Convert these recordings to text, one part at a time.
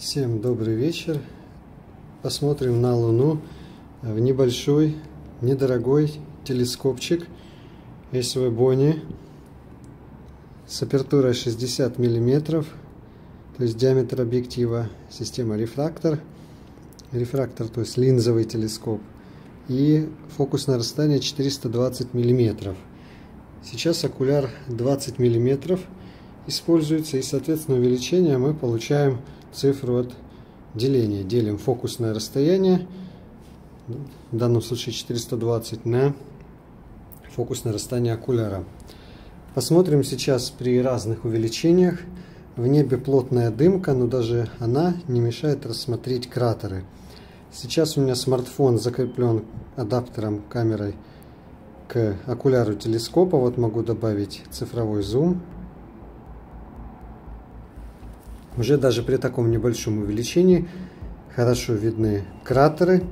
Всем добрый вечер. Посмотрим на Луну в небольшой, недорогой телескопчик SW Boni с апертурой 60 миллиметров, то есть диаметр объектива, система рефрактор, рефрактор, то есть линзовый телескоп, и фокусное расстояние 420 миллиметров. Сейчас окуляр 20 миллиметров используется, и, соответственно, увеличение мы получаем цифру от деления. Делим фокусное расстояние, в данном случае 420, на фокусное расстояние окуляра. Посмотрим сейчас при разных увеличениях. В небе плотная дымка, но даже она не мешает рассмотреть кратеры. Сейчас у меня смартфон закреплен адаптером камерой к окуляру телескопа. Вот могу добавить цифровой зум. Уже даже при таком небольшом увеличении хорошо видны кратеры.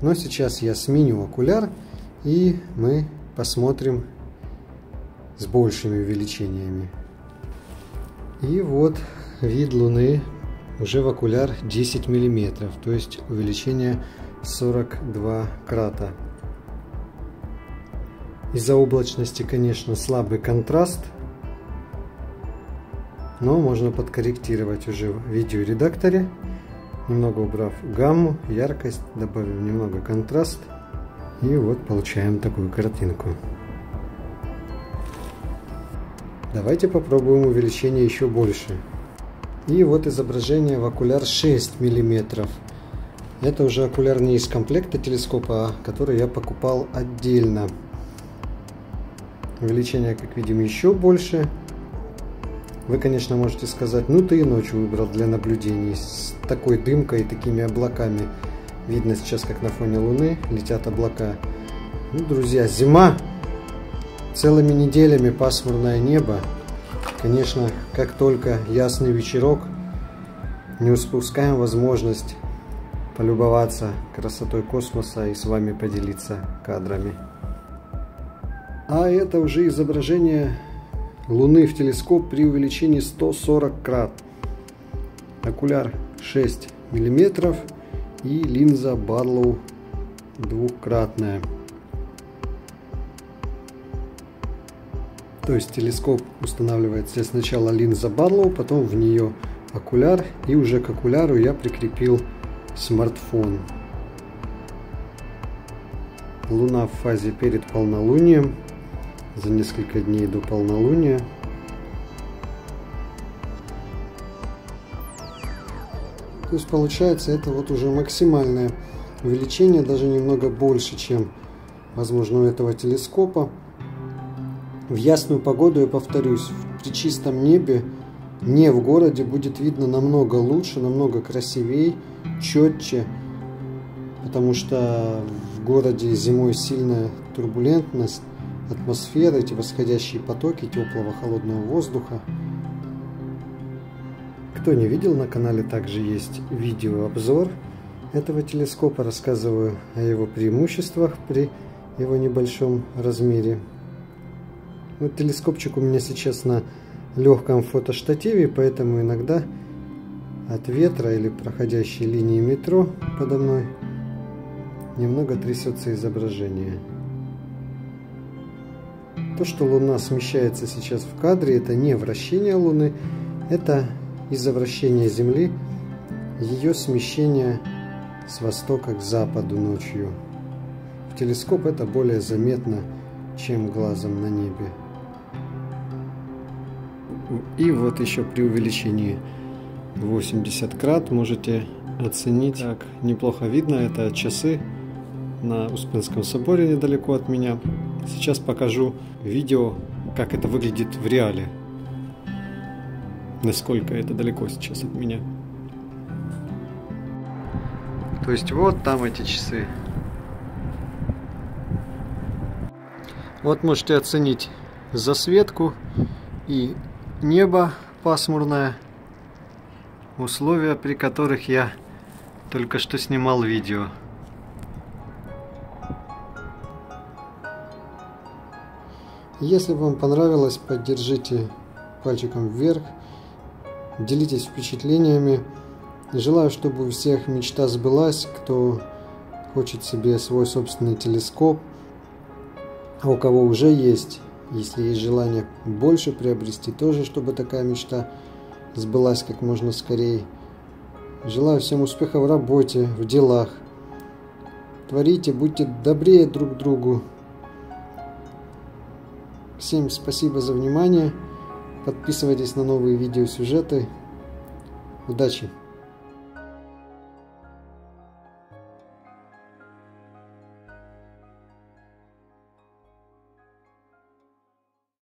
Но сейчас я сменю окуляр и мы посмотрим с большими увеличениями. И вот вид Луны уже в окуляр 10 миллиметров, то есть увеличение 42 крата. Из-за облачности, конечно, слабый контраст – но можно подкорректировать уже в видеоредакторе, немного убрав гамму, яркость, добавив немного контраст, и вот получаем такую картинку. Давайте попробуем увеличение еще больше. И вот изображение в окуляр 6 мм. Это уже окуляр не из комплекта телескопа, а который я покупал отдельно. Увеличение, как видим, еще больше. Вы, конечно, можете сказать, ну ты и ночью выбрал для наблюдений с такой дымкой и такими облаками. Видно сейчас, как на фоне Луны летят облака. Ну, друзья, зима, целыми неделями пасмурное небо. Конечно, как только ясный вечерок, не упускаем возможность полюбоваться красотой космоса и с вами поделиться кадрами. А это уже изображение Луны в телескоп при увеличении 140 крат. Окуляр 6 мм и линза Барлоу двукратная. То есть телескоп устанавливается сначала линза Барлоу, потом в нее окуляр и уже к окуляру я прикрепил смартфон. Луна в фазе перед полнолунием за несколько дней до полнолуния. То есть получается это вот уже максимальное увеличение, даже немного больше, чем возможно у этого телескопа. В ясную погоду, я повторюсь, при чистом небе, не в городе, будет видно намного лучше, намного красивее, четче, потому что в городе зимой сильная турбулентность, атмосферы, эти восходящие потоки теплого холодного воздуха. Кто не видел, на канале также есть видеообзор этого телескопа. Рассказываю о его преимуществах при его небольшом размере. Вот телескопчик у меня сейчас на легком фотоштативе, поэтому иногда от ветра или проходящей линии метро подо мной немного трясется изображение. То, что Луна смещается сейчас в кадре, это не вращение Луны, это из-за вращения Земли ее смещение с востока к западу ночью. В телескоп это более заметно, чем глазом на небе. И вот еще при увеличении 80 крат можете оценить, как неплохо видно, это часы на Успенском соборе недалеко от меня. Сейчас покажу видео, как это выглядит в реале. Насколько это далеко сейчас от меня. То есть вот там эти часы. Вот можете оценить засветку и небо пасмурное. Условия, при которых я только что снимал видео. Если вам понравилось, поддержите пальчиком вверх, делитесь впечатлениями. Желаю, чтобы у всех мечта сбылась, кто хочет себе свой собственный телескоп, а у кого уже есть, если есть желание больше приобрести, тоже, чтобы такая мечта сбылась как можно скорее. Желаю всем успеха в работе, в делах. Творите, будьте добрее друг другу. Всем спасибо за внимание. Подписывайтесь на новые видеосюжеты. Удачи!